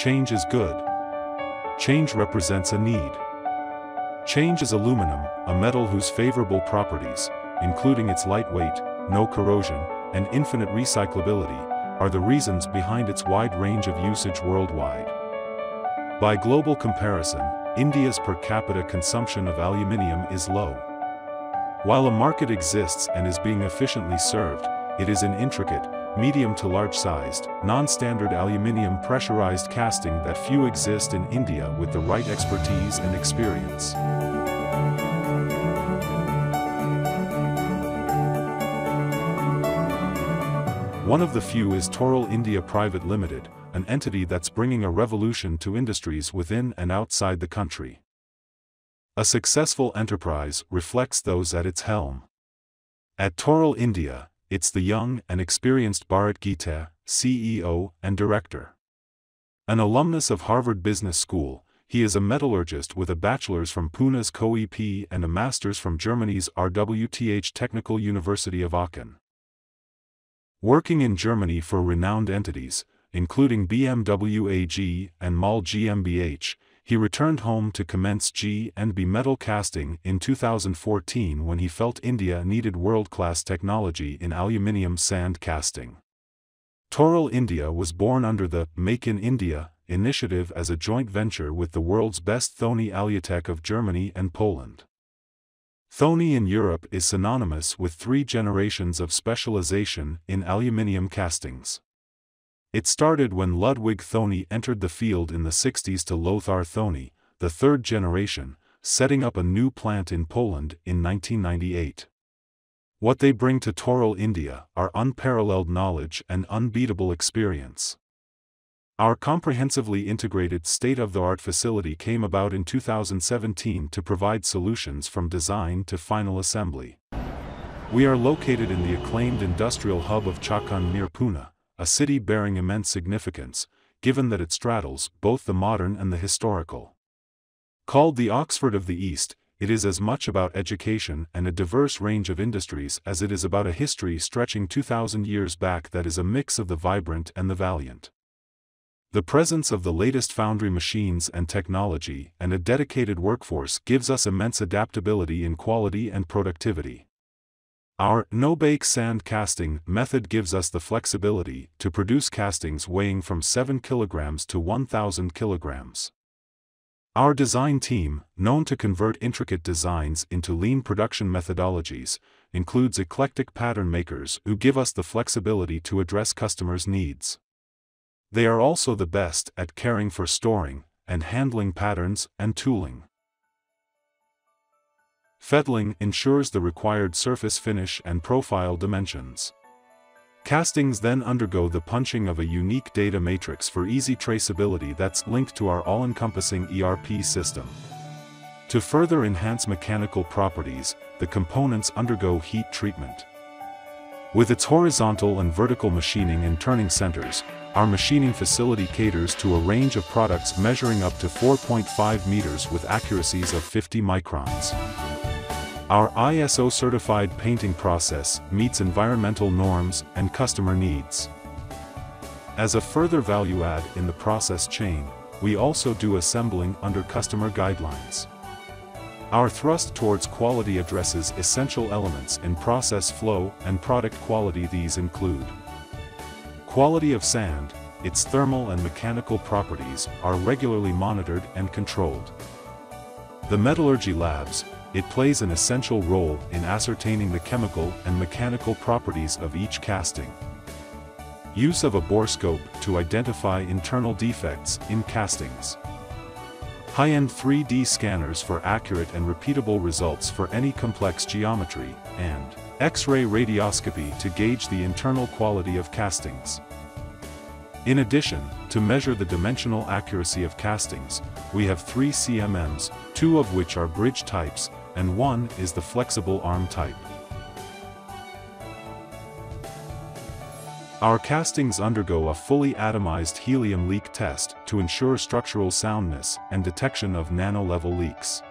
change is good. Change represents a need. Change is aluminum, a metal whose favorable properties, including its lightweight, no corrosion, and infinite recyclability, are the reasons behind its wide range of usage worldwide. By global comparison, India's per capita consumption of aluminium is low. While a market exists and is being efficiently served, it is an intricate, medium to large-sized, non-standard aluminium pressurized casting that few exist in India with the right expertise and experience. One of the few is Toral India Private Limited, an entity that's bringing a revolution to industries within and outside the country. A successful enterprise reflects those at its helm. At Toral India, it's the young and experienced Bharat Geete, CEO and director. An alumnus of Harvard Business School, he is a metallurgist with a bachelor's from Pune's COEP and a master's from Germany's RWTH Technical University of Aachen. Working in Germany for renowned entities, including BMW AG and MOL GmbH, he returned home to commence G&B metal casting in 2014 when he felt India needed world-class technology in aluminium sand casting. Toral India was born under the Make in India initiative as a joint venture with the world's best Thoni Alutec of Germany and Poland. Thoni in Europe is synonymous with three generations of specialization in aluminium castings. It started when Ludwig Thoni entered the field in the 60s to Lothar Thoni, the third generation, setting up a new plant in Poland in 1998. What they bring to Toral India are unparalleled knowledge and unbeatable experience. Our comprehensively integrated state-of-the-art facility came about in 2017 to provide solutions from design to final assembly. We are located in the acclaimed industrial hub of Chakan near Pune, a city bearing immense significance, given that it straddles both the modern and the historical. Called the Oxford of the East, it is as much about education and a diverse range of industries as it is about a history stretching 2,000 years back that is a mix of the vibrant and the valiant. The presence of the latest foundry machines and technology and a dedicated workforce gives us immense adaptability in quality and productivity. Our no-bake sand casting method gives us the flexibility to produce castings weighing from 7 kg to 1000 kg. Our design team, known to convert intricate designs into lean production methodologies, includes eclectic pattern makers who give us the flexibility to address customers' needs. They are also the best at caring for storing and handling patterns and tooling. Fettling ensures the required surface finish and profile dimensions. Castings then undergo the punching of a unique data matrix for easy traceability that's linked to our all-encompassing ERP system. To further enhance mechanical properties, the components undergo heat treatment. With its horizontal and vertical machining and turning centers, our machining facility caters to a range of products measuring up to 4.5 meters with accuracies of 50 microns. Our ISO-certified painting process meets environmental norms and customer needs. As a further value add in the process chain, we also do assembling under customer guidelines. Our thrust towards quality addresses essential elements in process flow and product quality these include Quality of sand, its thermal and mechanical properties are regularly monitored and controlled. The metallurgy labs, it plays an essential role in ascertaining the chemical and mechanical properties of each casting. Use of a borescope to identify internal defects in castings. High-end 3D scanners for accurate and repeatable results for any complex geometry, and X-ray radioscopy to gauge the internal quality of castings. In addition, to measure the dimensional accuracy of castings, we have three CMMs, two of which are bridge types, and one is the flexible arm type. Our castings undergo a fully atomized helium leak test to ensure structural soundness and detection of nano-level leaks.